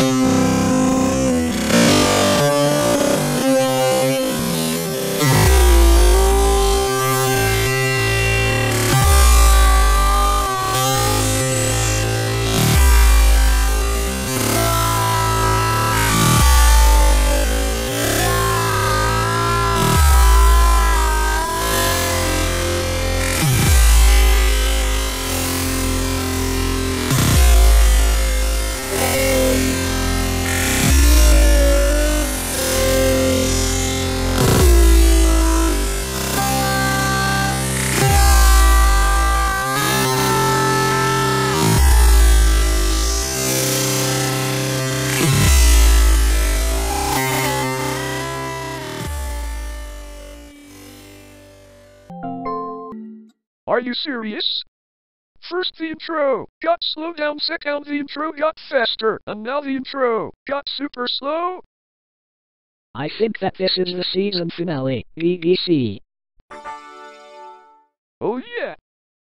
Are you serious? First the intro got slow down, second the intro got faster, and now the intro got super slow? I think that this is the season finale, BBC. Oh yeah.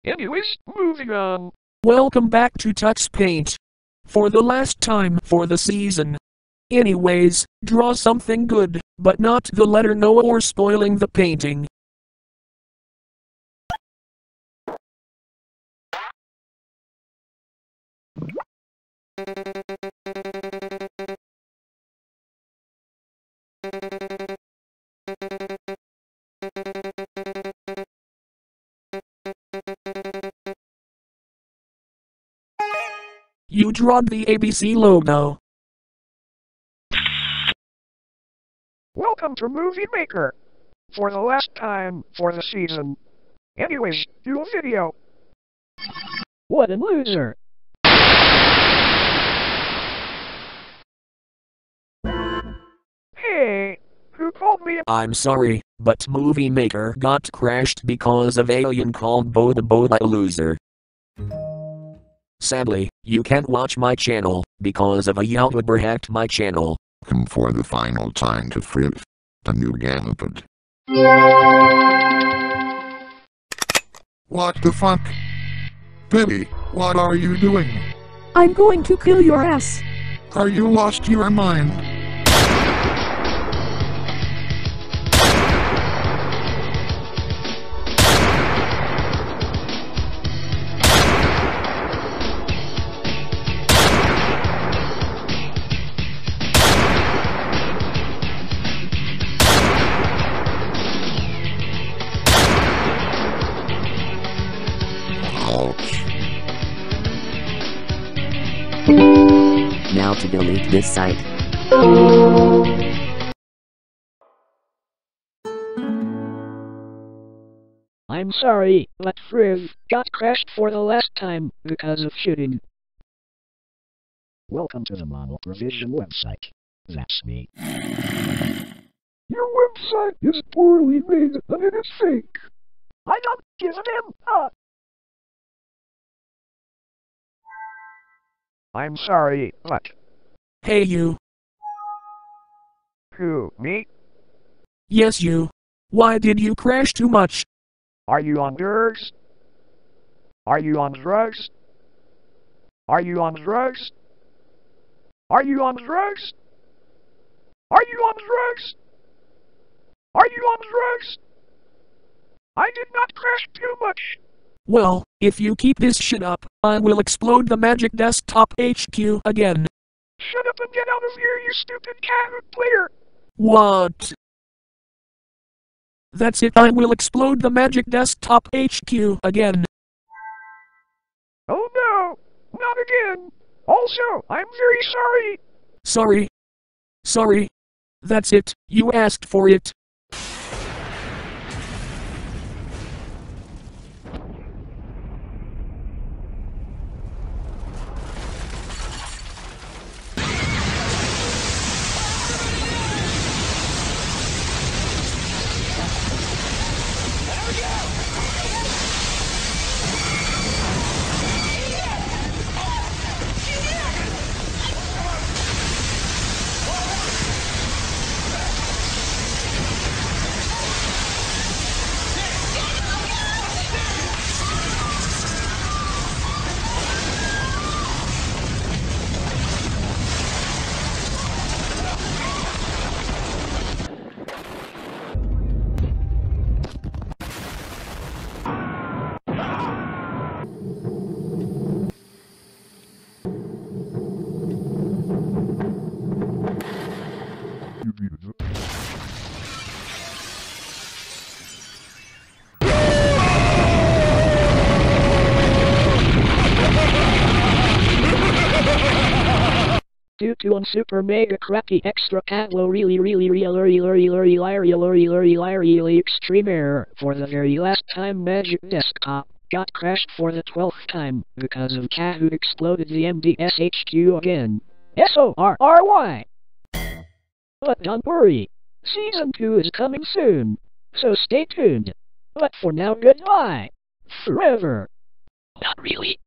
Anyways, moving on. Welcome back to Touch Paint. For the last time for the season. Anyways, draw something good, but not the letter no or spoiling the painting. You drawed the ABC logo. Welcome to Movie Maker. For the last time for the season. Anyways, do a video. What a loser! I'm sorry, but Movie Maker got crashed because of alien called Boda Boda a loser. Sadly, you can't watch my channel because of a YouTuber hacked my channel. Come for the final time to flip the new Ganapod. What the fuck? Billy, what are you doing? I'm going to kill your ass. Are you lost your mind? Now to delete this site. I'm sorry, but Friv got crashed for the last time because of shooting. Welcome to the Model Provision website. That's me. Your website is poorly made and it is fake. I don't give a damn. Uh, I'm sorry, but Hey you, who, me? yes you. Why did you crash too much? Are you on drugs? Are you on drugs? Are you on drugs? Are you on drugs? Are you on drugs? Are you on drugs? I did not crash too much. Well, if you keep this shit up, I will explode the Magic Desktop HQ again. Shut up and get out of here, you stupid Kahoot player. What? That's it, I will explode the Magic Desktop HQ again. Oh no, not again. Also, I'm very sorry. Sorry. Sorry. That's it, you asked for it. due to one super mega crappy extra catlow really really real really really really really really really extreme error for the very last time Magic Desktop got crashed for the 12th time because of cat who exploded the MDSHQ again. S-O-R-R-Y! But don't worry, Season 2 is coming soon, so stay tuned. But for now, goodbye! Forever! Not really.